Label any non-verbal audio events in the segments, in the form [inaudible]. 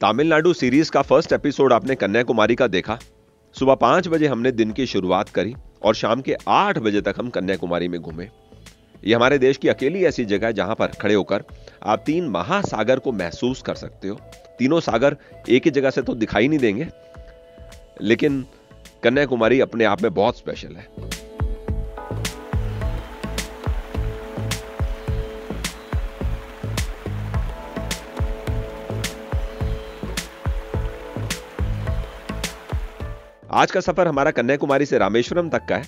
Tamil Nadu series का first episode आपने कन्याकुमारी का देखा। सुबह पाँच बजे हमने दिन की शुरुआत करी और शाम के आठ बजे तक हम कन्याकुमारी में घूमे। ये हमारे देश की अकेली ऐसी जगह है जहाँ पर खड़े होकर आप तीन महासागर को महसूस कर सकते हो। तीनों सागर एक ही जगह से तो दिखाई नहीं देंगे, लेकिन कन्याकुमारी अपने आप में बहुत स्पेशल है। आज का सफ़र हमारा कन्याकुमारी से रामेश्वरम तक का है।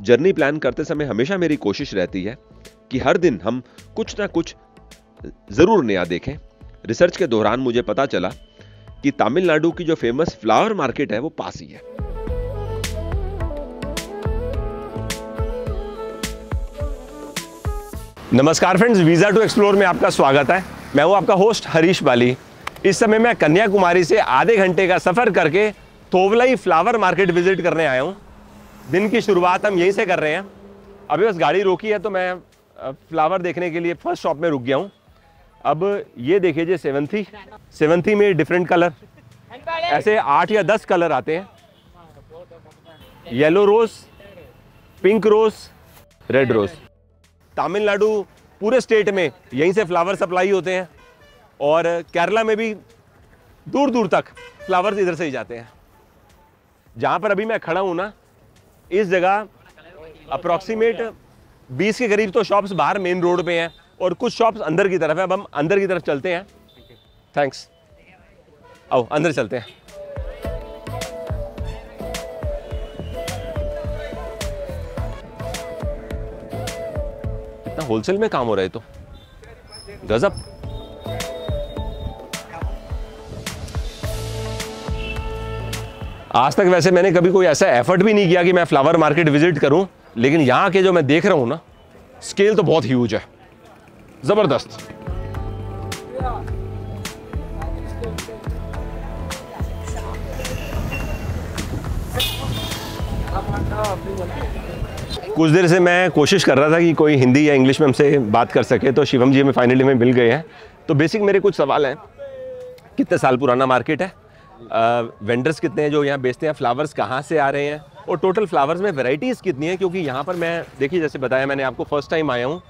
जर्नी प्लान करते समय हमेशा मेरी कोशिश रहती है कि हर दिन हम कुछ ना कुछ ज़रूर नया देखें। रिसर्च के दौरान मुझे पता चला कि तमिलनाडु की जो फ़ेमस फ्लावर मार्केट है, वो पास ही है। नमस्कार फ्रेंड्स वीज़ा टू एक्सप्लोर में आपका स्वागत है। मैं हूँ आपका होस्ट हरीश बाली। इस समय मैं कन्याकुमारी से आधे घंटे का सफ़र करके तोवलाई फ्लावर मार्केट विज़िट करने आया हूँ। दिन की शुरुआत हम यहीं से कर रहे हैं। अभी बस गाड़ी रोकी है तो मैं फ्लावर देखने के लिए फ़र्स्ट शॉप में रुक गया हूँ। अब ये देखिए जी सेवंथी सेवंथी में डिफरेंट कलर ऐसे आठ या दस कलर आते हैं। Yellow rose pink rose red rose Tamil Nadu पूरे स्टेट में यहीं से फ्लावर सप्लाई होते हैं। और केरला में भी दूर दूर तक फ्लावर्स इधर से ही जाते हैं। जहाँ पर अभी मैं खड़ा हूँ ना, इस जगह अप्रोक्सीमेट 20 के करीब तो शॉप्स बाहर मेन रोड पे हैं और कुछ शॉप्स अंदर की तरफ़ है। अब हम अंदर की तरफ़ चलते हैं। थैंक्स आओ, अंदर चलते हैं। होलसेल में काम हो रहा है तो। गजब। आज तक वैसे मैंने कभी कोई ऐसा एफर्ट भी नहीं किया कि मैं फ्लावर मार्केट विज़िट करूँ, लेकिन यहाँ के जो मैं देख रहा हूँ ना स्केल तो बहुत ह्यूज है। ज़बरदस्त। कुछ देर से मैं कोशिश कर रहा था कि कोई हिंदी या इंग्लिश में हमसे बात कर सके तो शिवम जी हमें फाइनली में मिल गए हैं। तो बेसिक मेरे कुछ सवाल हैं। कितने साल पुराना मार्केट है? वेंडर्स कितने हैं जो यहाँ बेचते हैं? फ्लावर्स कहाँ से आ रहे हैं? और टोटल फ्लावर्स में वेराइटीज़ कितनी है? क्योंकि यहाँ पर मैं देखिए जैसे बताया मैंने आपको फ़र्स्ट टाइम आया हूँ।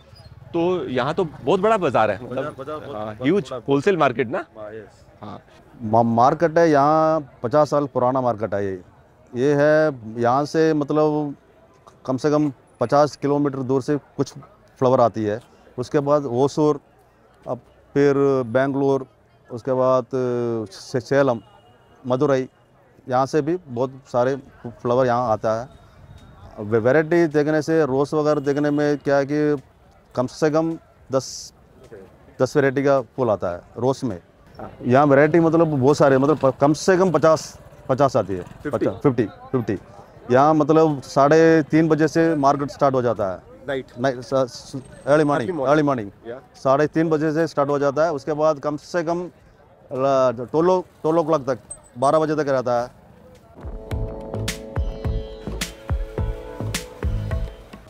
तो यहाँ तो बहुत बड़ा बाज़ार है मतलब ह्यूज होलसेल मार्केट ना? हाँ मार्केट है। यहाँ पचास साल पुराना मार्केट है ये। ये है यहाँ से मतलब कम से कम पचास किलोमीटर दूर से कुछ फ्लावर आती है। उसके बाद ओसूर अब फिर बेंगलोर उसके बाद सेलम। मदुरई यहाँ से भी बहुत सारे फ्लावर यहाँ आता है। वैरायटी देखने से रोज़ वगैरह देखने में क्या है कि कम से कम दस दस वेराइटी का फूल आता है रोज़ में। यहाँ वैरायटी मतलब बहुत सारे मतलब कम से कम पचास पचास आती है। फिफ्टी। फिफ्टी यहाँ मतलब साढ़े तीन बजे से मार्केट स्टार्ट हो जाता है। अर्ली मॉर्निंग अर्ली मॉर्निंग साढ़े तीन बजे से स्टार्ट हो जाता है। उसके बाद कम से कम टोलो टोलो क्लॉक तक बारह बजे तक रहता है।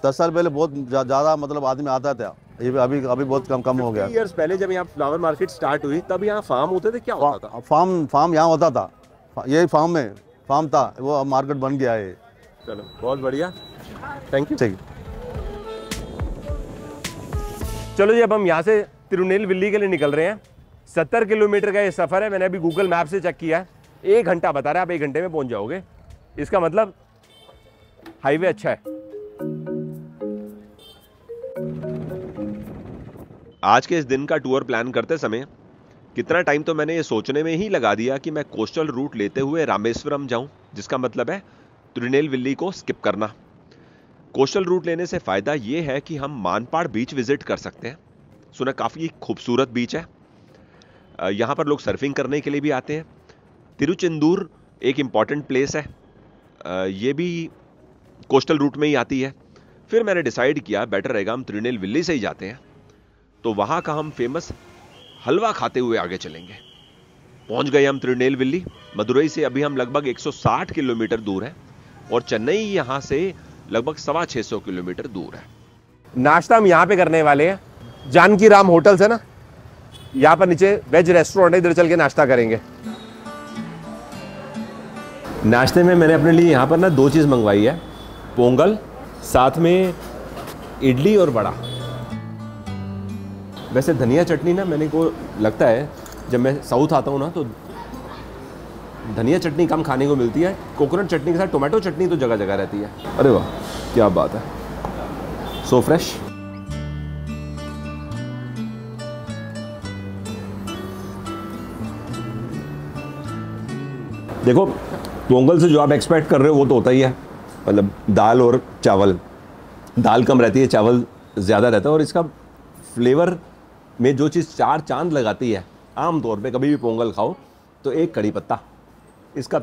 दस साल पहले बहुत ज़्यादा मतलब आदमी आता था। ये अभी अभी बहुत कम कम हो गया। इयर्स पहले जब यहाँ फ्लावर मार्केट स्टार्ट हुई तब यहाँ फार्म होते थे क्या होता था? फार्म फार्म यहाँ होता था। यही फार्म में फार्म था वो अब मार्केट बन गया है चलो बहुत बढ़िया। थैंक यू ठीक। चलो जी अब हम यहाँ से तिरुनेलवेली के लिए निकल रहे हैं। सत्तर किलोमीटर का ये सफ़र है मैंने अभी गूगल मैप से चेक किया है। एक घंटा बता रहे आप एक घंटे में पहुँच जाओगे। इसका मतलब हाईवे अच्छा है। आज के इस दिन का टूर प्लान करते समय कितना टाइम तो मैंने ये सोचने में ही लगा दिया कि मैं कोस्टल रूट लेते हुए रामेश्वरम जाऊँ, जिसका मतलब है त्रिनेलविल्ली को स्किप करना। कोस्टल रूट लेने से फ़ायदा ये है कि हम मानपाड़ बीच विज़िट कर सकते हैं। सुना काफ़ी खूबसूरत बीच है। यहाँ पर लोग सर्फिंग करने के लिए भी आते हैं। तिरुचेंदूर एक इंपॉर्टेंट प्लेस है। ये भी कोस्टल रूट में ही आती है। फिर मैंने डिसाइड किया बेटर रहेगा हम त्रिनेल विल्ली से ही जाते हैं। तो वहाँ का हम फ़ेमस हलवा खाते हुए आगे चलेंगे। पहुँच गए हम त्रिनेल विल्ली मदुरई से अभी हम लगभग 160 किलोमीटर दूर है और चेन्नई यहाँ से लगभग सवा सौ किलोमीटर दूर है। नाश्ता हम यहाँ पे करने वाले हैं। जानकी राम होटल्स है ना? यहाँ पर नीचे वेज रेस्टोरेंट है, इधर चल के नाश्ता करेंगे। नाश्ते में मैंने अपने लिए यहाँ पर ना दो चीज़ मंगवाई है। पोंगल, साथ में इडली और बड़ा वैसे धनिया चटनी ना मैंने को लगता है, जब मैं साउथ आता हूँ ना तो धनिया चटनी कम खाने को मिलती है। कोकोनट चटनी के साथ टोमेटो चटनी तो जगह जगह रहती है। अरे वाह, क्या बात है। सो so फ्रेश देखो पोंगल से जो आप एक्सपेक्ट कर रहे हो वो तो होता ही है। मतलब दाल और चावल। दाल कम रहती है, चावल ज़्यादा रहता है और इसका फ्लेवर में जो चीज़ चार चाँद लगाती है, आम तौर पे कभी भी पोंगल खाओ तो एक कड़ी पत्ता। इसका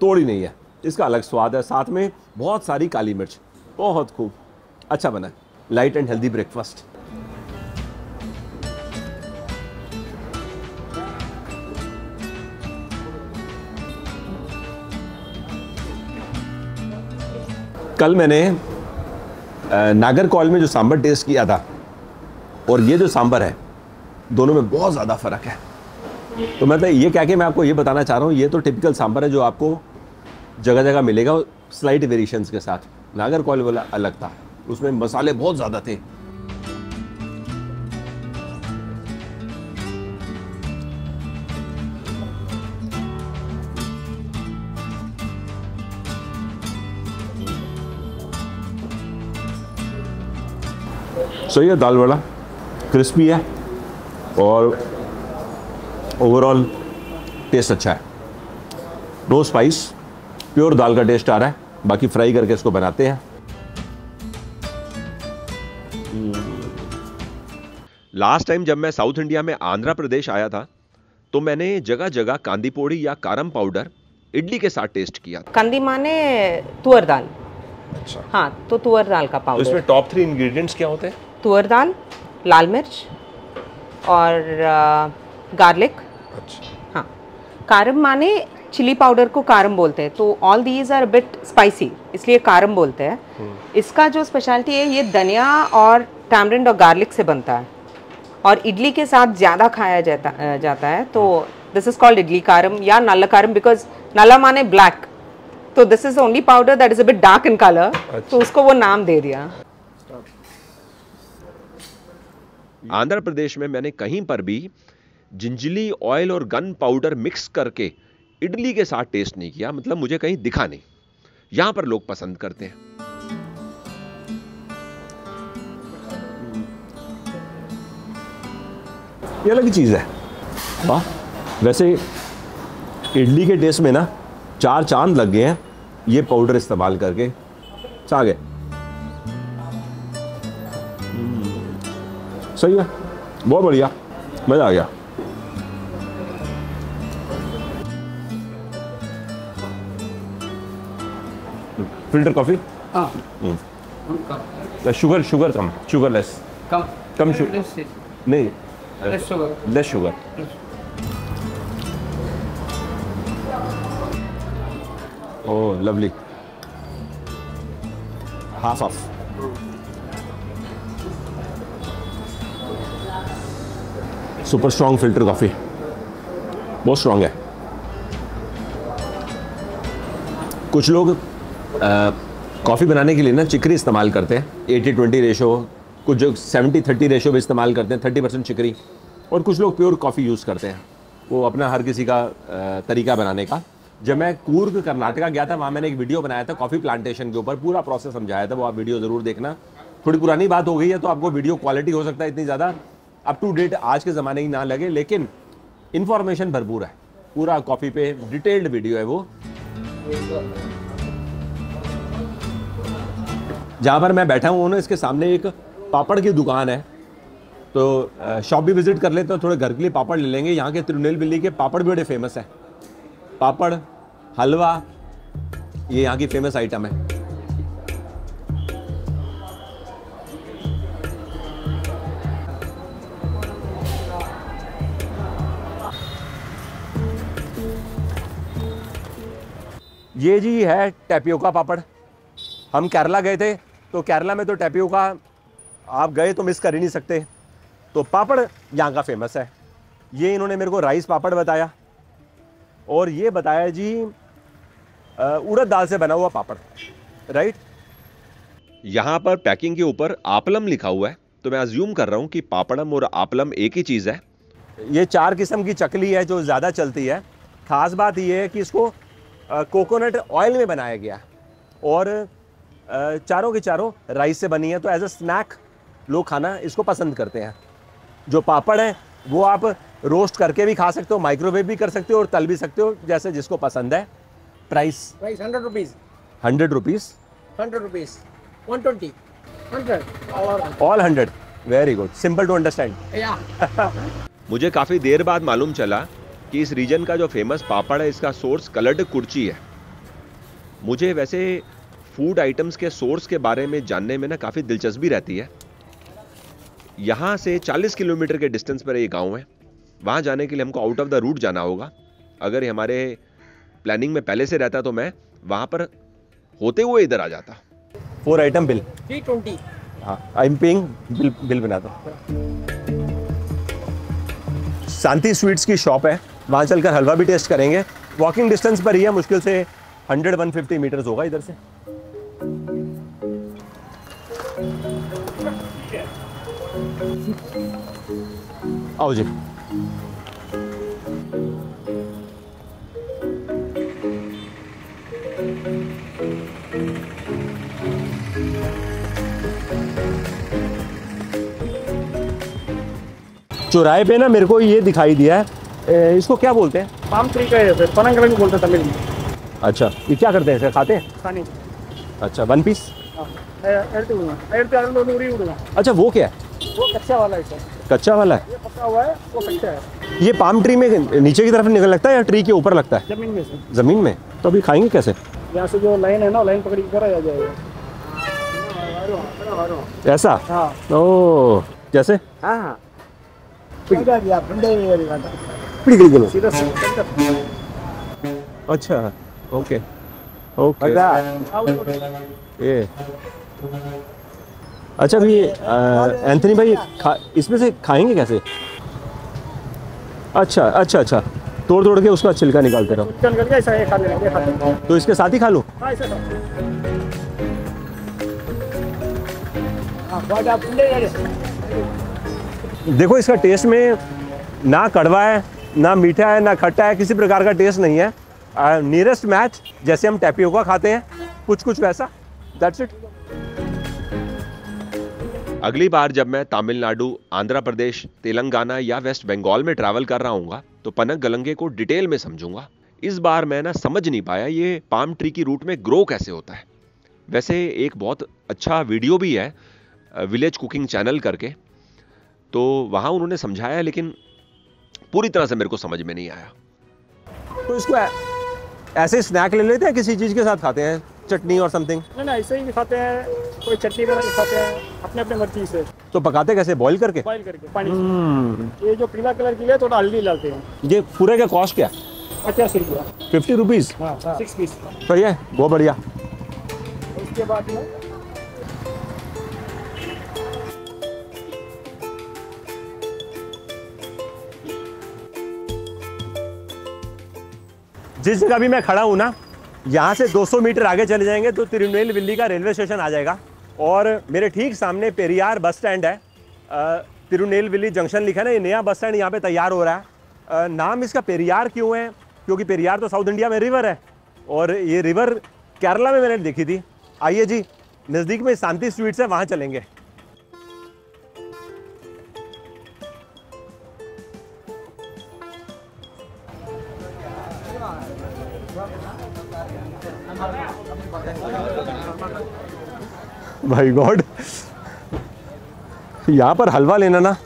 तोड़ ही नहीं है। इसका अलग स्वाद है। साथ में बहुत सारी काली मिर्च। बहुत खूब। अच्छा बना लाइट एंड हेल्दी ब्रेकफास्ट कल मैंने नागर कॉल में जो सांबर टेस्ट किया था, और ये जो सांबर है, दोनों में बहुत ज़्यादा फ़र्क है। तो मैं तो ये कह के मैं आपको ये बताना चाह रहा हूँ, ये तो टिपिकल सांभर है जो आपको जगह जगह मिलेगा स्लाइट वेरिएशंस के साथ। नागर कॉल वाला अलग था, उसमें मसाले बहुत ज़्यादा थे। सही है दाल वाला क्रिस्पी है और ओवरऑल टेस्ट अच्छा है। नो स्पाइस प्योर दाल का टेस्ट आ रहा है बाकी फ्राई करके इसको बनाते हैं। लास्ट टाइम जब मैं साउथ इंडिया में आंध्र प्रदेश आया था तो मैंने जगह जगह कांदी पोड़ी या कारम पाउडर इडली के साथ टेस्ट किया था। कंदी माने तुअर दाल। अच्छा। हाँ तो तुअर दाल का तो पाउडर इसमें टॉप थ्री इंग्रेडिएंट्स क्या होते हैं? तुअर दाल लाल मिर्च और गार्लिक। अच्छा। हाँ। कारम माने चिली पाउडर को कारम बोलते हैं तो all these are bit spicy इसलिए कारम बोलते हैं। इसका जो स्पेशलिटी है ये धनिया और टैमरिंड और गार्लिक से बनता है। और इडली के साथ ज़्यादा खाया जाता जाता है तो this is called idli karam या नल्ला कारम बिकॉज़ नल्ला माने ब्लैक तो this is only powder that is a bit dark in colour तो उसको वो नाम दे दिया। आंध्र प्रदेश में मैंने कहीं पर भी जिंजली ऑयल और गन पाउडर मिक्स करके इडली के साथ टेस्ट नहीं किया मतलब मुझे कहीं दिखा नहीं। यहाँ पर लोग पसंद करते हैं। ये अलग चीज़ है। वाह, वैसे इडली के टेस्ट में ना चार चाँद लग गए हैं, ये पाउडर इस्तेमाल करके। चाह गए। सही है। बहुत बढ़िया। मज़ा आ गया। Filter coffee? हाँ। शुगर शुगर कम शुगर लेस कम। कम शु- Less- नहीं। Less sugar. Less sugar oh lovely half half super strong filter coffee बहुत स्ट्रॉन्ग है। कुछ लोग कॉफ़ी बनाने के लिए ना चिकरी इस्तेमाल करते हैं। एटी ट्वेंटी रेशो कुछ जो सेवेंटी थर्टी रेशो भी इस्तेमाल करते हैं थर्टी परसेंट चिकरी और कुछ लोग प्योर कॉफ़ी यूज़ करते हैं। वो अपना हर किसी का तरीका बनाने का। जब मैं कूर्ग, कर्नाटका गया था, वहाँ मैंने एक वीडियो बनाया था कॉफ़ी प्लांटेशन के ऊपर। पूरा प्रोसेस समझाया था, वो आप वीडियो ज़रूर देखना। थोड़ी पुरानी बात हो गई है तो आपको वीडियो क्वालिटी हो सकता है इतनी ज़्यादा। अप टू डेट आज के ज़माने की ना लगे, लेकिन इन्फॉर्मेशन भरपूर है। पूरा कॉपी पे डिटेल्ड वीडियो है वो। जहाँ पर मैं बैठा हूँ ना इसके सामने एक पापड़ की दुकान है। तो शॉप भी विज़िट कर लेते हैं, थोड़े घर के लिए पापड़ ले लेंगे। यहाँ के तिरुनेलवेली के पापड़ भी बड़े फ़ेमस हैं। पापड़, हलवा, ये यहाँ की फ़ेमस आइटम है। ये जी है टैपियोका पापड़। हम केरला गए थे तो केरला में तो टैपियोका आप गए तो मिस कर ही नहीं सकते। तो पापड़ यहाँ का फ़ेमस है। ये इन्होंने मेरे को राइस पापड़ बताया। और ये बताया जी उड़द दाल से बना हुआ पापड़ राइट यहाँ पर पैकिंग के ऊपर आपलम लिखा हुआ है। तो मैं अज्यूम कर रहा हूँ कि पापड़म और आपलम एक ही चीज़ है। ये चार किस्म की चकली है जो ज़्यादा चलती है। खास बात ये है कि इसको कोकोनट ऑयल में बनाया गया। और चारों के चारों राइस से बनी है तो एज अ स्नैक लोग खाना इसको पसंद करते हैं। जो पापड़ है वो आप रोस्ट करके भी खा सकते हो माइक्रोवेव भी कर सकते हो और तल भी सकते हो जैसे जिसको पसंद है। Price price hundred rupees hundred rupees 100 rupees, 120, 100 or all hundred very good simple to understand मुझे काफ़ी देर बाद मालूम चला कि इस रीजन का जो फ़ेमस पापड़ है इसका सोर्स कलर्ड कुर्ची है। मुझे वैसे फ़ूड आइटम्स के सोर्स के बारे में जानने में ना काफ़ी दिलचस्पी रहती है। यहाँ से 40 किलोमीटर के डिस्टेंस पर ये गाँव है। वहाँ जाने के लिए हमको आउट ऑफ़ द रूट जाना होगा। अगर ये हमारे प्लानिंग में पहले से रहता तो मैं वहाँ पर होते हुए इधर आ जाता। Four item bill 320. हाँ I am paying bill bill बना दो। शांति स्वीट्स की शॉप है। वहाँ चलकर हलवा भी टेस्ट करेंगे। वॉकिंग डिस्टेंस पर ही है, मुश्किल से 100 150 मीटर्स होगा इधर से। आओ जी। चौराहे पे ना मेरे को ये दिखाई दिया है ए, इसको क्या बोलते हैं? पाम ट्री का है पनंगरंग बोलते हैं तमिल में। अच्छा ये क्या करते हैं इसे खाते हैं? खाने। अच्छा वन पीस उड़ी उड़ूँगा अच्छा वो क्या है? वो कच्चा वाला है सर कच्चा वाला है? ये पका हुआ है वो कच्चा है। ये पाम ट्री में नीचे की तरफ़ निकल लगता है या ट्री के ऊपर लगता है? ज़मीन में से। ज़मीन में? तो अभी खाएँगे कैसे? यहाँ से जो लाइन है ना लाइन पकड़ के करा आ जाएगा। ऐसा? हाँ। ओ कैसे? हाँ हाँ। सीधा सीधा अच्छा ओके। ओके। ये। अच्छा अभी अ, एंथनी भाई खा इसमें से खाएँगे कैसे? अच्छा अच्छा अच्छा। तोड़ तोड़ के उसका छिलका निकालते रहो। ऐसा खा तो इसके साथ ही खा लूँ। हाँ ऐसा था हाँ देखो इसका टेस्ट में ना कड़वा है ना मीठा है, ना खट्टा है, किसी प्रकार का टेस्ट नहीं है। नियरेस्ट मैच जैसे हम टैपियोका खाते हैं कुछ कुछ वैसा। दैट्स इट अगली बार जब मैं तमिलनाडु, आंध्र प्रदेश, तेलंगाना या वेस्ट बंगाल में ट्रैवल कर रहा हूँ तो पनक गलंगे को डिटेल में समझूँगा। इस बार मैं ना समझ नहीं पाया ये पाम ट्री की रूट में ग्रो कैसे होता है। वैसे एक बहुत अच्छा वीडियो भी है विलेज कुकिंग चैनल करके। तो वहाँ उन्होंने समझाया, लेकिन पूरी तरह से मेरे को समझ में नहीं आया। तो इसको ऐसे स्नैक ले लेते हैं किसी चीज़ के साथ खाते हैं? चटनी और समथिंग नहीं ना ऐसे ही खाते हैं। कोई चटनी बना खाते हैं। अपने अपने मर्ज़ी से। तो पकाते कैसे? बॉईल करके? बॉइल करके पानी से। ये जो पीला कलर की है थोड़ा हल्दी डालते हैं। ये पूरे का कॉस्ट क्या? पचास रुपया। फिफ्टी रुपीज़ हाँ सिक्स पीस सही है बहुत बढ़िया। उसके बाद में जिस जगह भी मैं खड़ा हूँ ना यहाँ से 200 मीटर आगे चले जाएँगे तो तिरुनेलवेली का रेलवे स्टेशन आ जाएगा। और मेरे ठीक सामने पेरियार बस स्टैंड है। तिरुनेलवेली जंक्शन लिखा है ना ये नया बस स्टैंड यहाँ पे तैयार हो रहा है। अ, नाम इसका पेरियार क्यों है? क्योंकि पेरियार तो साउथ इंडिया में रिवर है। और ये रिवर केरला में मैंने देखी थी। आइए जी नज़दीक में शांति स्वीट्स है वहाँ चलेंगे। भाई गॉड। यहाँ पर हलवा लेना ना,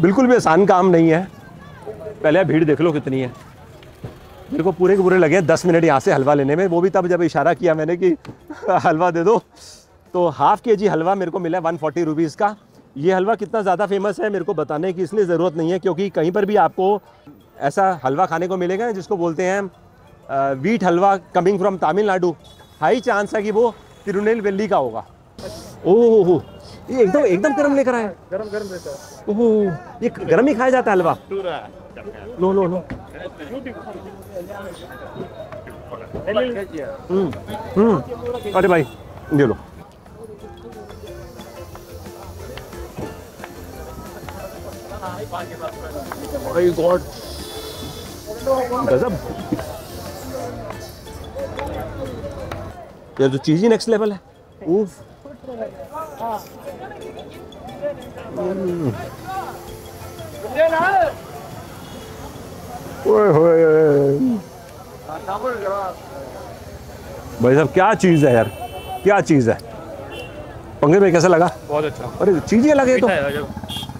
बिल्कुल भी आसान काम नहीं है। पहले भीड़ देख लो कितनी है। मेरे को पूरे के पूरे लगे दस मिनट यहाँ से हलवा लेने में। वो भी तब जब इशारा किया मैंने कि [laughs] हलवा दे दो। तो हाफ़ के जी हलवा मेरे को मिला वन फोर्टी रुपीज़ का। ये हलवा कितना ज़्यादा फ़ेमस है मेरे को बताने की इसलिए ज़रूरत नहीं है, क्योंकि कहीं पर भी आपको ऐसा हलवा खाने को मिलेगा जिसको बोलते हैं wheat halwa coming from Tamil Nadu. High chance है कि वो तिरुनेलवेली का होगा। ओह ये एकदम एकदम गर्म लेकर आए गरम गरम रहता है। ओह ये गर्म ही खाया जाता है हलवा। लो लो लो। हम्म हम्म। अरे भाई लो। भाई गॉड गजब। ये तो चीज़ ही नेक्स्ट लेवल है। होए भाई साहब क्या चीज़ है यार? क्या चीज़ है? पंकज भाई कैसा लगा? बहुत अच्छा। अरे चीज़ ये तो।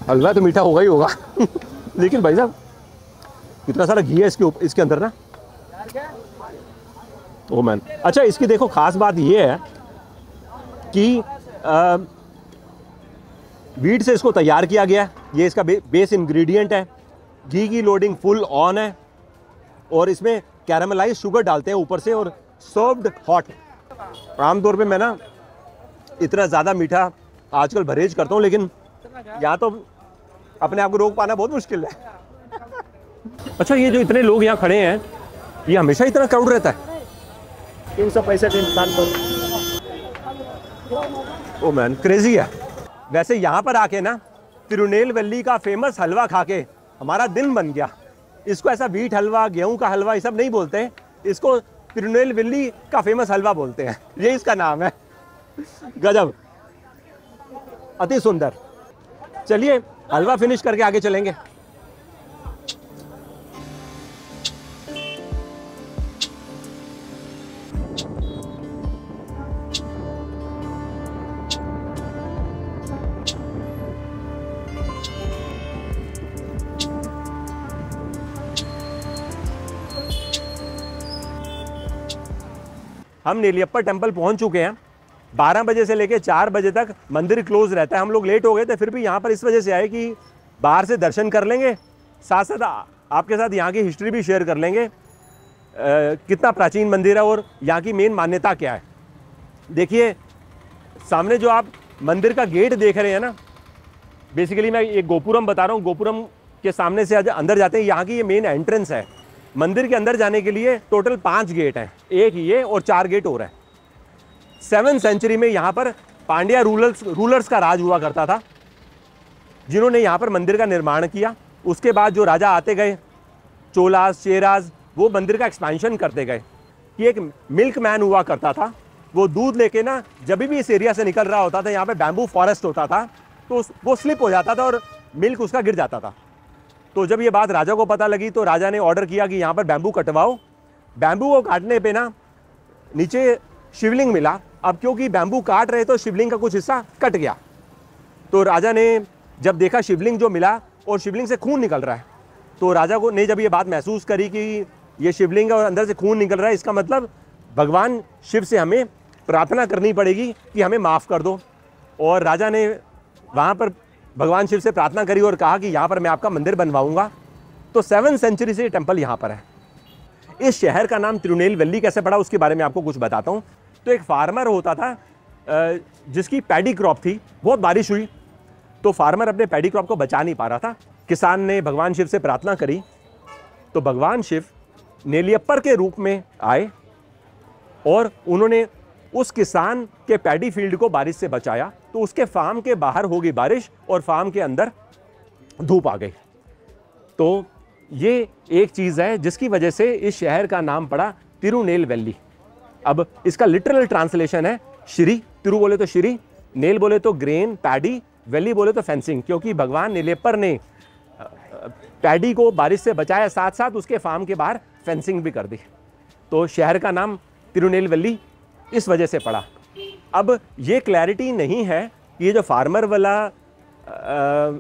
हलवा तो मीठा होगा ही होगा। [laughs] लेकिन भाई साहब कितना सारा घी है इसके ऊपर इसके अंदर ना? ओ मैन अच्छा इसकी देखो खास बात ये है कि वीट से इसको तैयार किया गया है। ये इसका बे, बेस इंग्रेडिएंट है। घी की लोडिंग फुल ऑन है। और इसमें कैरामलाइज शुगर डालते हैं ऊपर से और सर्व्ड हॉट आमतौर पे मैं ना इतना ज़्यादा मीठा आजकल परहेज करता हूँ लेकिन यहाँ तो अपने आप को रोक पाना बहुत मुश्किल है। अच्छा ये जो इतने लोग यहाँ खड़े हैं ये हमेशा इतना क्राउड रहता है? तीन सौ पैंसठ इंसान पर। ओ मैन क्रेजी है। वैसे यहाँ पर आके ना, तिरुनेलवेली का फ़ेमस हलवा खा के हमारा दिन बन गया। इसको ऐसा बीट हलवा, गेहूँ का हलवा, ये सब नहीं बोलते इसको तिरुनेल तिरुनेलवेली का फ़ेमस हलवा बोलते हैं। ये इसका नाम है। गजब। अति सुंदर। चलिए, हलवा फिनिश करके आगे चलेंगे। हम नीलियप्पा टेंपल पहुँच चुके हैं। 12 बजे से लेकर चार बजे तक मंदिर क्लोज रहता है। हम लोग लेट हो गए थे फिर भी यहाँ पर इस वजह से आए कि बाहर से दर्शन कर लेंगे। साथ साथ आपके साथ यहाँ की हिस्ट्री भी शेयर कर लेंगे। अ, कितना प्राचीन मंदिर है और यहाँ की मेन मान्यता क्या है। देखिए सामने जो आप मंदिर का गेट देख रहे हैं ना बेसिकली मैं एक गोपुरम बता रहा हूँ। गोपुरम के सामने से अंदर जाते हैं। यहाँ की ये मेन एंट्रेंस है। मंदिर के अंदर जाने के लिए टोटल पाँच गेट हैं। एक ये और चार गेट और है। सेवन सेंचुरी में यहाँ पर पांड्या रूलर्स रूलर्स का राज हुआ करता था, जिन्होंने यहाँ पर मंदिर का निर्माण किया। उसके बाद जो राजा आते गए, चोलास चेराज वो मंदिर का एक्सपेंशन करते गए। कि एक मिल्क मैन हुआ करता था। वो दूध लेके ना, जब भी इस एरिया से निकल रहा होता था, यहाँ पे बैम्बू फॉरेस्ट होता था तो वो स्लिप हो जाता था और मिल्क उसका गिर जाता था। तो जब ये बात राजा को पता लगी तो राजा ने ऑर्डर किया कि यहाँ पर बैम्बू कटवाओ। बैम्बू को काटने पे ना नीचे शिवलिंग मिला। अब क्योंकि बैम्बू काट रहे तो शिवलिंग का कुछ हिस्सा कट गया। तो राजा ने जब देखा शिवलिंग जो मिला और शिवलिंग से खून निकल रहा है तो राजा को ने जब ये बात महसूस करी कि ये शिवलिंग और अंदर से खून निकल रहा है, इसका मतलब भगवान शिव से हमें प्रार्थना करनी पड़ेगी कि हमें माफ़ कर दो। और राजा ने वहाँ पर भगवान शिव से प्रार्थना करी और कहा कि यहाँ पर मैं आपका मंदिर बनवाऊँगा। तो सेवन सेंचुरी से टेंपल यहाँ पर है। इस शहर का नाम तिरुनेलवेली कैसे पड़ा, उसके बारे में आपको कुछ बताता हूँ। तो एक फार्मर होता था जिसकी पैडी क्रॉप थी, बहुत बारिश हुई तो फार्मर अपने पैडी क्रॉप को बचा नहीं पा रहा था। किसान ने भगवान शिव से प्रार्थना करी तो भगवान शिव नेलियप्पर के रूप में आए और उन्होंने उस किसान के पैडी फ़ील्ड को बारिश से बचाया। तो उसके फार्म के बाहर होगी बारिश और फार्म के अंदर धूप आ गई। तो ये एक चीज़ है जिसकी वजह से इस शहर का नाम पड़ा तिरुनेलवेली अब इसका लिटरल ट्रांसलेशन है श्री, तिरु बोले तो श्री, नेल बोले तो ग्रेन, पैडी, वैली बोले तो फेंसिंग, क्योंकि भगवान नीलेपर ने पैडी को बारिश से बचाया साथ साथ उसके फार्म के बाहर फेंसिंग भी कर दी। तो शहर का नाम तिरुनेलवेली इस वजह से पड़ा। अब ये क्लैरिटी नहीं है कि ये जो फार्मर वाला अ,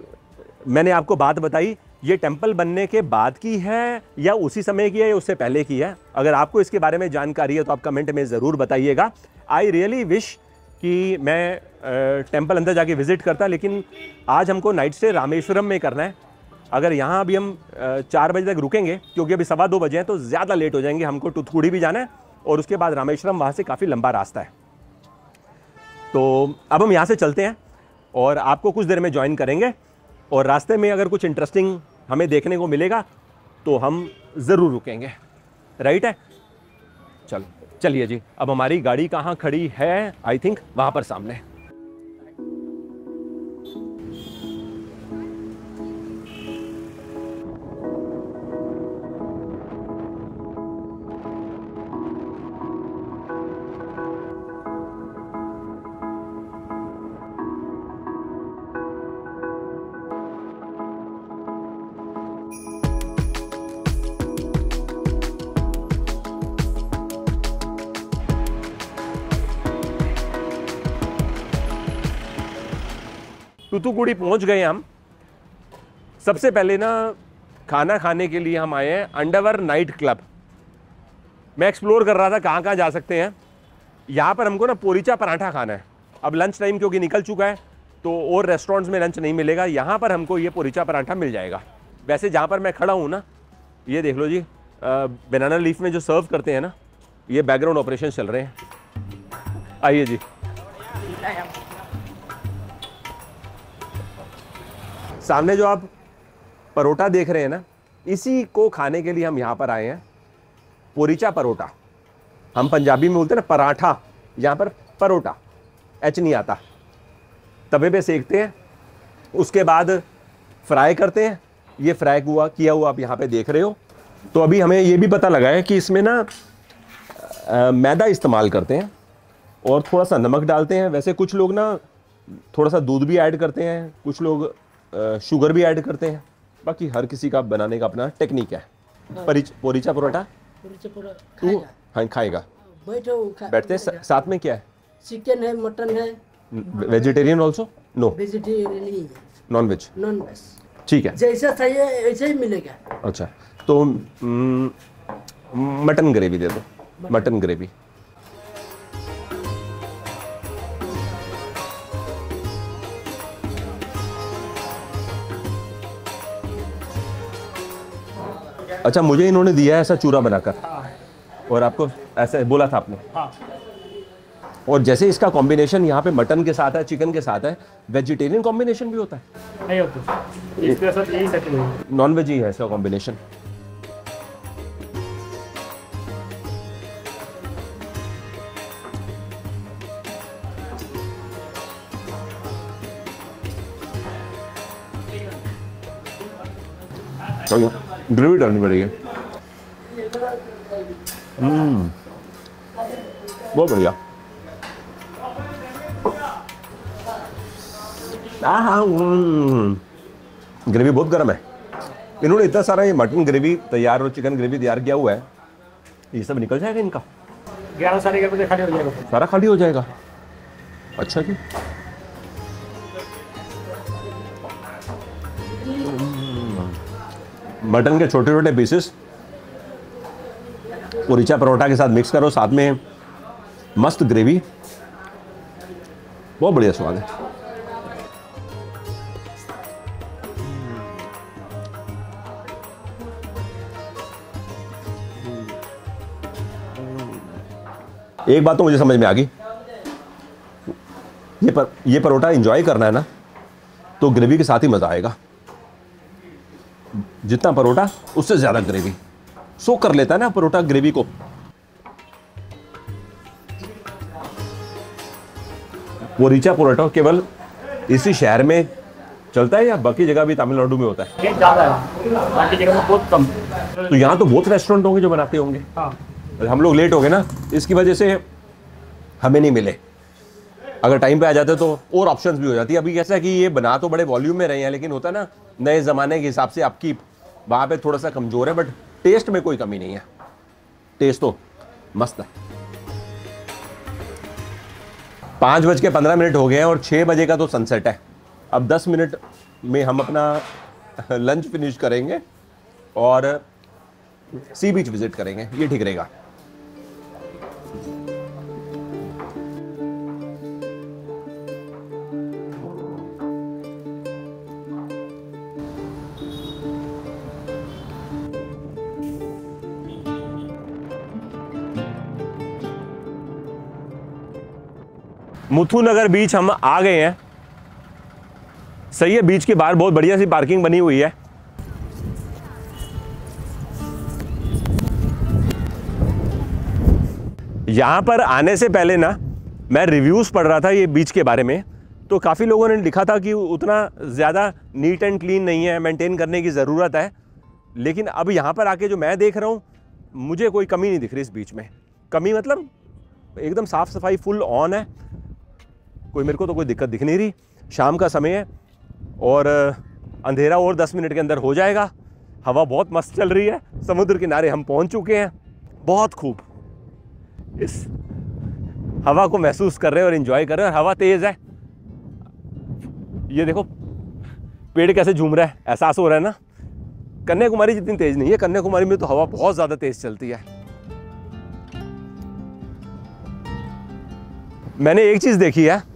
मैंने आपको बात बताई ये टेंपल बनने के बाद की है या उसी समय की है या उससे पहले की है? अगर आपको इसके बारे में जानकारी है तो आप कमेंट में ज़रूर बताइएगा। आई रियली विश कि मैं टेंपल अंदर जाके विज़िट करता लेकिन आज हमको नाइट स्टे रामेश्वरम में करना है। अगर यहाँ अभी हम चार बजे तक रुकेंगे क्योंकि अभी सवा दो बजे हैं तो ज़्यादा लेट हो जाएँगे हमको टुथकुड़ी भी जाना है और उसके बाद रामेश्वरम वहाँ से काफ़ी लंबा रास्ता है। तो अब हम यहाँ से चलते हैं और आपको कुछ देर में ज्वाइन करेंगे और रास्ते में अगर कुछ इंटरेस्टिंग हमें देखने को मिलेगा तो हम ज़रूर रुकेंगे। राइट है? चलो, चलिए जी, अब हमारी गाड़ी कहाँ खड़ी है? आई थिंक वहाँ पर सामने। तूतुकुड़ी पहुँच गए हम। सबसे पहले ना, खाना खाने के लिए हम आए हैं अंडरवर नाइट क्लब। मैं एक्सप्लोर कर रहा था कहाँ कहाँ जा सकते हैं। यहाँ पर हमको ना पोरीचा पराठा खाना है। अब लंच टाइम क्योंकि निकल चुका है तो और रेस्टोरेंट्स में लंच नहीं मिलेगा। यहाँ पर हमको ये पोरीचा पराठा मिल जाएगा। वैसे जहाँ पर मैं खड़ा हूँ ना, ये देख लो जी बनाना लीफ में जो सर्व करते हैं ना, ये बैकग्राउंड ऑपरेशन चल रहे हैं। आइए जी। सामने जो आप परोठा देख रहे हैं ना, इसी को खाने के लिए हम यहाँ पर आए हैं। पोरीचा परोठा। हम पंजाबी में बोलते हैं ना, पराठा। यहाँ पर परोठा। एच नहीं आता। तवे पे सेकते हैं। उसके बाद फ्राई करते हैं। ये फ्राई हुआ, किया हुआ आप यहाँ पे देख रहे हो। तो अभी हमें ये भी पता लगा है कि इसमें ना मैदा इस्तेमाल करते हैं और थोड़ा सा नमक डालते हैं। वैसे कुछ लोग ना, थोड़ा सा दूध भी ऐड करते हैं। कुछ लोग शुगर भी ऐड करते हैं। बाकी हर किसी का बनाने का अपना टेक्निक है। परिच पोरीचा परोठा तू? हाँ खाएगा। बैठते हैं साथ में क्या है? चिकन है मटन है। वेजिटेरियन ऑल्सो नो वेजिटेरियन ही नॉन वेज नॉन वेज ठीक है। जैसा चाहिए वैसे ही मिलेगा। अच्छा तो मटन ग्रेवी दे दो। Mutton gravy. अच्छा मुझे इन्होंने दिया है ऐसा चूरा बनाकर। और आपको ऐसा बोला था आपने? हाँ। और जैसे इसका कॉम्बिनेशन यहाँ पे मटन के साथ है चिकन के साथ है वेजिटेरियन कॉम्बिनेशन भी होता है। नहीं होता। है नॉन वेज ही। है इसका कॉम्बिनेशन ग्रेवी डालनी पड़ेगी। हम्म। बहुत बढ़िया। हाँ ग्रेवी बहुत गर्म है। इन्होंने इतना सारा ये मटन ग्रेवी तैयार और चिकन ग्रेवी तैयार किया हुआ है। ये सब निकल जाएगा इनका? ग्यारह साढ़े ग्यारह बजे खाली हो जाएगा। सारा खाली हो जाएगा। अच्छा जी। मटन के छोटे छोटे पीसेस उरिचा परोठा के साथ मिक्स करो, साथ में मस्त ग्रेवी बहुत बढ़िया स्वाद है। एक बात तो मुझे समझ में आ गई। ये पर, ये परोठा एंजॉय करना है ना तो ग्रेवी के साथ ही मज़ा आएगा। जितना परोठा उससे ज़्यादा ग्रेवी सो कर लेता है ना परोठा ग्रेवी को। वो रिचा परोठा केवल इसी शहर में चलता है या बाकी जगह भी तमिलनाडु में होता है? बाकी जगह में बहुत कम। तो यहाँ तो बहुत रेस्टोरेंट होंगे जो बनाते होंगे। हाँ। हम लोग लेट हो गए ना इसकी वजह से हमें नहीं मिले। अगर टाइम पे आ जाते तो और ऑप्शंस भी हो जाती। है अभी कैसा है कि ये बना तो बड़े वॉल्यूम में रहे हैं लेकिन होता है ना नए ज़माने के हिसाब से आपकी वहाँ पे थोड़ा सा कमज़ोर है बट टेस्ट में कोई कमी नहीं है। टेस्ट तो मस्त है। पाँच बज के पंद्रह मिनट हो गए हैं और छः बजे का तो सनसेट है। अब दस मिनट में हम अपना [laughs] लंच फिनिश करेंगे और सी बीच विज़िट करेंगे। ये ठीक रहेगा। मुथु नगर बीच हम आ गए हैं। सही है, बीच के बाहर बहुत बढ़िया सी पार्किंग बनी हुई है। यहाँ पर आने से पहले ना, मैं रिव्यूज़ पढ़ रहा था ये बीच के बारे में तो काफ़ी लोगों ने लिखा था कि उतना ज़्यादा नीट एंड क्लीन नहीं है मेंटेन करने की ज़रूरत है। लेकिन अब यहाँ पर आके जो मैं देख रहा हूँ, मुझे कोई कमी नहीं दिख रही इस बीच में। कमी मतलब एकदम साफ़ सफ़ाई फुल ऑन है। कोई मेरे को तो कोई दिक्कत दिख नहीं रही। शाम का समय है और अंधेरा और 10 मिनट के अंदर हो जाएगा। हवा बहुत मस्त चल रही है। समुद्र किनारे हम पहुँच चुके हैं। बहुत खूब। इस हवा को महसूस कर रहे हैं और इन्जॉय कर रहे हैं और हवा तेज़ है। ये देखो, पेड़ कैसे झूम रहा है। एहसास हो रहा है ना? कन्याकुमारी जितनी तेज नहीं है। कन्याकुमारी में तो हवा बहुत ज़्यादा तेज चलती है। मैंने एक चीज़ देखी है।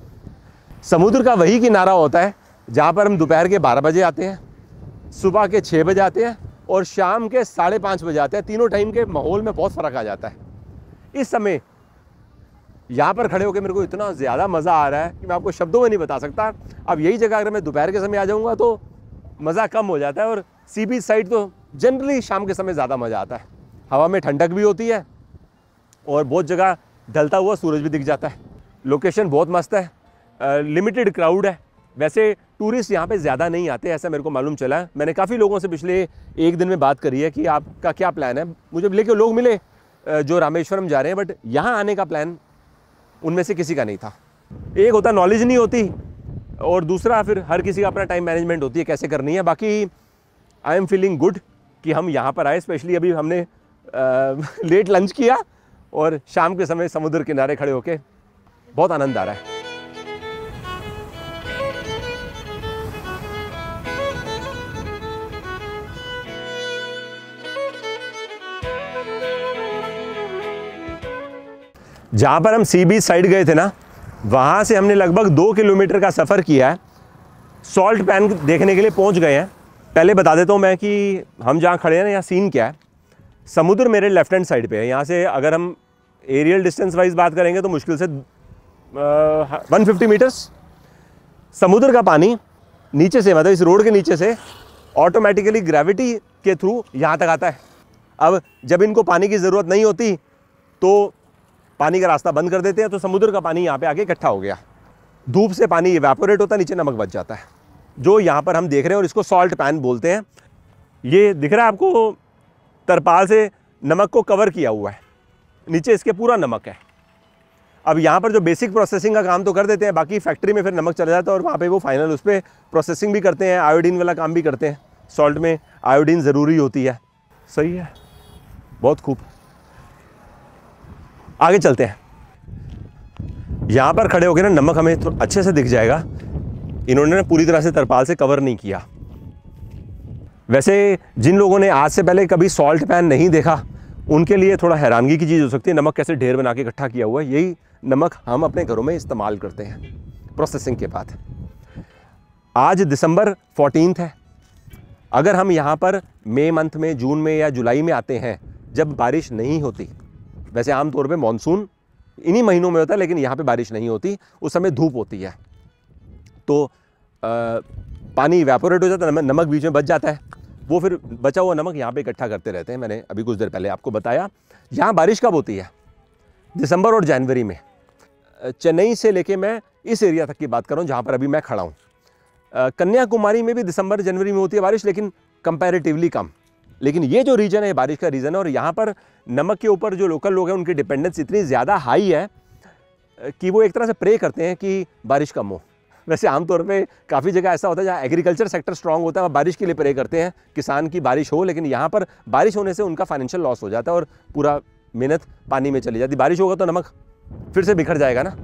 समुद्र का वही किनारा होता है जहाँ पर हम दोपहर के बारह बजे आते हैं, सुबह के छः बजे आते हैं और शाम के साढ़े पाँच बजे आते हैं। तीनों टाइम के माहौल में बहुत फ़र्क आ जाता है। इस समय यहाँ पर खड़े होकर मेरे को इतना ज़्यादा मज़ा आ रहा है कि मैं आपको शब्दों में नहीं बता सकता। अब यही जगह अगर मैं दोपहर के समय आ जाऊँगा तो मज़ा कम हो जाता है और सी बीच साइड तो जनरली शाम के समय ज़्यादा मज़ा आता है। हवा में ठंडक भी होती है और बहुत जगह ढलता हुआ सूरज भी दिख जाता है। लोकेशन बहुत मस्त है। लिमिटेड क्राउड है। वैसे टूरिस्ट यहाँ पे ज़्यादा नहीं आते ऐसा मेरे को मालूम चला। मैंने काफ़ी लोगों से पिछले एक दिन में बात करी है कि आपका क्या प्लान है। मुझे लेके लोग मिले जो रामेश्वरम जा रहे हैं बट यहाँ आने का प्लान उनमें से किसी का नहीं था। एक होता नॉलेज नहीं होती और दूसरा फिर हर किसी का अपना टाइम मैनेजमेंट होती है कैसे करनी है। बाकी आई एम फीलिंग गुड कि हम यहाँ पर आए स्पेशली अभी हमने आ, लेट लंच किया और शाम के समय समुद्र किनारे खड़े होके बहुत आनंद आ रहा है। जहाँ पर हम सी बीच साइड गए थे ना, वहाँ से हमने लगभग दो किलोमीटर का सफ़र किया है। सॉल्ट पैन देखने के लिए पहुँच गए हैं। पहले बता देता हूँ मैं कि हम जहाँ खड़े हैं ना, यहाँ सीन क्या है। समुद्र मेरे लेफ़्ट हैंड साइड पे है। यहाँ से अगर हम एरियल डिस्टेंस वाइज बात करेंगे तो मुश्किल से वन फिफ्टी मीटर्स समुद्र का पानी नीचे से मतलब इस रोड के नीचे से ऑटोमेटिकली ग्रेविटी के थ्रू यहाँ तक आता है। अब जब इनको पानी की ज़रूरत नहीं होती तो पानी का रास्ता बंद कर देते हैं तो समुद्र का पानी यहाँ पे आके इकट्ठा हो गया। धूप से पानी इवेपोरेट होता है, नीचे नमक बच जाता है। जो यहाँ पर हम देख रहे हैं और इसको सॉल्ट पैन बोलते हैं, ये दिख रहा है आपको, तरपाल से नमक को कवर किया हुआ है। नीचे इसके पूरा नमक है। अब यहाँ पर जो बेसिक प्रोसेसिंग का काम तो कर देते हैं, बाकी फैक्ट्री में फिर नमक चला जाता है और वहाँ पे वो फाइनल उस पर प्रोसेसिंग भी करते हैं आयोडीन वाला काम भी करते हैं। सॉल्ट में आयोडीन ज़रूरी होती है। सही है। बहुत खूब। आगे चलते हैं। यहाँ पर खड़े होकर ना नमक हमें तो अच्छे से दिख जाएगा। इन्होंने ना पूरी तरह से तरपाल से कवर नहीं किया। वैसे जिन लोगों ने आज से पहले कभी सॉल्ट पैन नहीं देखा, उनके लिए थोड़ा हैरानगी की चीज़ हो सकती है। नमक कैसे ढेर बना के इकट्ठा किया हुआ है, यही नमक हम अपने घरों में इस्तेमाल करते हैं प्रोसेसिंग के बाद। आज दिसंबर फोर्टीन है। अगर हम यहाँ पर मई मंथ में, जून में या जुलाई में आते हैं, जब बारिश नहीं होती वैसे आमतौर पर मानसून इन्हीं महीनों में होता है लेकिन यहाँ पे बारिश नहीं होती। उस समय धूप होती है। तो आ, पानी वेपोरेट हो जाता है नमक बीच में बच जाता है। वो फिर बचा हुआ नमक यहाँ पे इकट्ठा करते रहते हैं। मैंने अभी कुछ देर पहले आपको बताया। यहाँ बारिश कब होती है? दिसंबर और जनवरी में। चेन्नई से लेके मैं इस एरिया तक की बात कर रहा हूँ जहाँ पर अभी मैं खड़ा हूँ। कन्याकुमारी में भी दिसंबर जनवरी में होती है बारिश लेकिन कंपैरेटिवली कम। लेकिन ये जो रीजन है बारिश का रीज़न है और यहाँ पर नमक के ऊपर जो लोकल लोग हैं, उनकी डिपेंडेंस इतनी ज़्यादा हाई है कि वो एक तरह से प्रे करते हैं कि बारिश कम हो। वैसे आमतौर पे काफ़ी जगह ऐसा होता है जहाँ एग्रीकल्चर सेक्टर स्ट्रांग होता है, वह बारिश के लिए प्रे करते हैं, किसान की बारिश हो, लेकिन यहाँ पर बारिश होने से उनका फाइनेंशियल लॉस हो जाता है और पूरा मेहनत पानी में चली जाती बारिश होगा तो नमक फिर से बिखर जाएगा ना?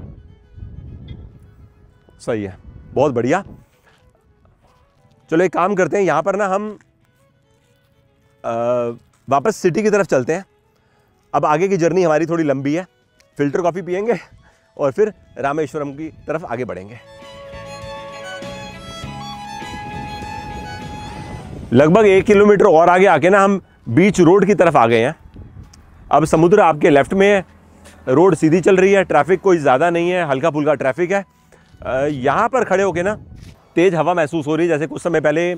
सही है, बहुत बढ़िया। चलो एक काम करते हैं, यहाँ पर ना हम वापस सिटी की तरफ़ चलते हैं। अब आगे की जर्नी हमारी थोड़ी लंबी है। फ़िल्टर कॉफ़ी पियेंगे और फिर रामेश्वरम की तरफ़ आगे बढ़ेंगे। लगभग एक किलोमीटर और आगे आके ना हम बीच रोड की तरफ़ आ गए हैं। अब समुद्र आपके लेफ़्ट में है। रोड सीधी चल रही है। ट्रैफ़िक कोई ज़्यादा नहीं है। हल्का फुल्का ट्रैफ़िक है। यहाँ पर खड़े होके ना तेज़ हवा महसूस हो रही है। जैसे कुछ समय पहले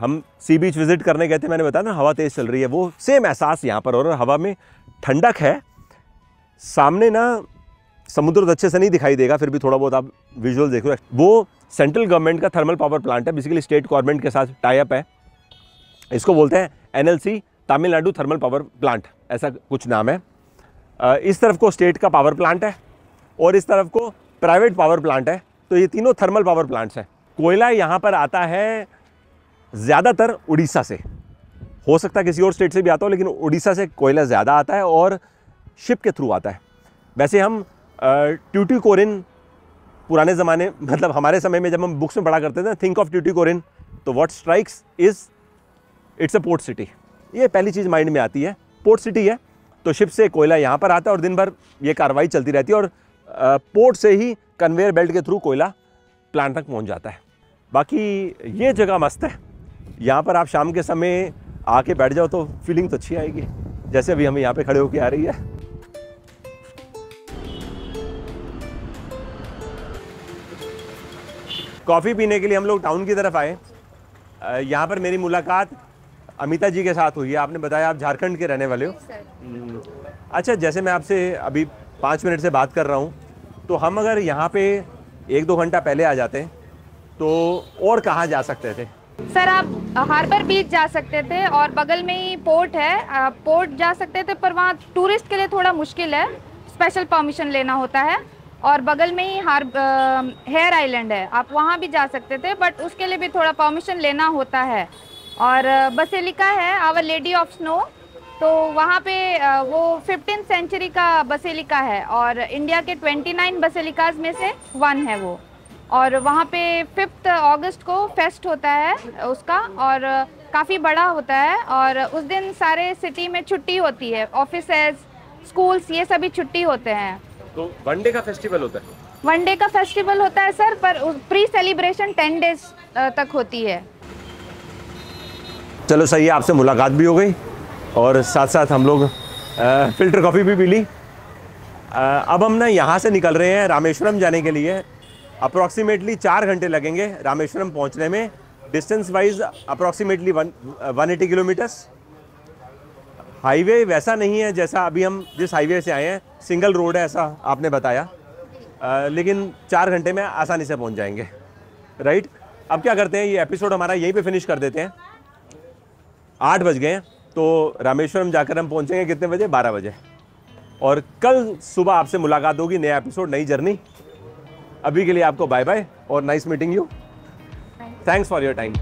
हम सी बीच विज़िट करने गए थे, मैंने बताया ना, हवा तेज़ चल रही है, वो सेम एहसास यहाँ पर हो रहा है हवा में ठंडक है। सामने ना समुद्र तो अच्छे से नहीं दिखाई देगा, फिर भी थोड़ा बहुत आप विजुअल देखो। वो सेंट्रल गवर्नमेंट का थर्मल पावर प्लांट है बेसिकली स्टेट गवर्नमेंट के साथ टाइप है। इसको बोलते हैं NLC Tamil Nadu thermal power plant ऐसा कुछ नाम है। इस तरफ़ को स्टेट का पावर प्लांट है और इस तरफ़ को प्राइवेट पावर प्लांट है। तो ये तीनों थर्मल पावर प्लांट्स हैं। कोयला यहाँ पर आता है ज़्यादातर उड़ीसा से। हो सकता है किसी और स्टेट से भी आता हो, लेकिन उड़ीसा से कोयला ज़्यादा आता है और शिप के थ्रू आता है। वैसे हम ट्यूटी कोरिन पुराने ज़माने मतलब हमारे समय में जब हम बुक्स में पढ़ा करते थे थिंक ऑफ़ ट्यूटी कोरिन तो what strikes is it's a port city ये पहली चीज़ माइंड में आती है पोर्ट सिटी है तो शिप से कोयला यहाँ पर आता है और दिन भर ये कार्रवाई चलती रहती है और पोर्ट से ही कन्वेयर बेल्ट के थ्रू कोयला प्लांट तक पहुँच जाता है। बाकी ये जगह मस्त है। यहाँ पर आप शाम के समय आके बैठ जाओ तो फीलिंग तो अच्छी आएगी। जैसे अभी हमें यहाँ पे खड़े होके आ रही है। कॉफ़ी पीने के लिए हम लोग टाउन की तरफ़ आए। यहाँ पर मेरी मुलाकात अमिता जी के साथ हुई है। आपने बताया आप झारखंड के रहने वाले हो। हम्म, अच्छा जैसे मैं आपसे अभी पाँच मिनट से बात कर रहा हूँ तो हम अगर यहाँ पे एक दो घंटा पहले आ जाते तो और कहाँ जा सकते थे? सर, आप हार्बर बीच जा सकते थे और बगल में ही पोर्ट है। आप पोर्ट जा सकते थे, पर वहाँ टूरिस्ट के लिए थोड़ा मुश्किल है। स्पेशल परमिशन लेना होता है। और बगल में ही हार हेयर आइलैंड है। आप वहाँ भी जा सकते थे, बट उसके लिए भी थोड़ा परमिशन लेना होता है। और बसेलिका है, आवर लेडी ऑफ़ स्नो। तो वहाँ पे वो फिफ्टीन सेंचुरी का बसेलिका है। और इंडिया के 29 बसेलिकाज में से वन है वो। और वहाँ पे फिफ्थ अगस्त को फेस्ट होता है उसका और काफ़ी बड़ा होता है और उस दिन सारे सिटी में छुट्टी होती है। ऑफिसेज स्कूल्स ये सभी छुट्टी होते हैं। तो वनडे का फेस्टिवल होता है? वन डे का फेस्टिवल होता है सर पर प्री सेलिब्रेशन टेन डेज़ तक होती है। चलो सही है आपसे मुलाकात भी हो गई और साथ साथ हम लोग फ़िल्टर कॉफ़ी भी पी ली। अब हम ना यहाँ से निकल रहे हैं रामेश्वरम जाने के लिए। अप्रॉक्सीमेटली चार घंटे लगेंगे रामेश्वरम पहुँचने में। Distance wise approximately one one eighty kilometres highway वैसा नहीं है जैसा अभी हम जिस हाईवे से आए हैं। सिंगल रोड है ऐसा आपने बताया। अ, लेकिन चार घंटे में आसानी से पहुँच जाएँगे। राइट अब क्या करते हैं ये एपिसोड हमारा यहीं पे फिनिश कर देते हैं। आठ बज गए हैं तो रामेश्वरम जाकर हम पहुँचेंगे कितने बजे? बारह बजे। और कल सुबह आपसे मुलाकात होगी नया एपिसोड नई जर्नी अभी के लिए आपको बाय बाय और nice meeting you thanks for your time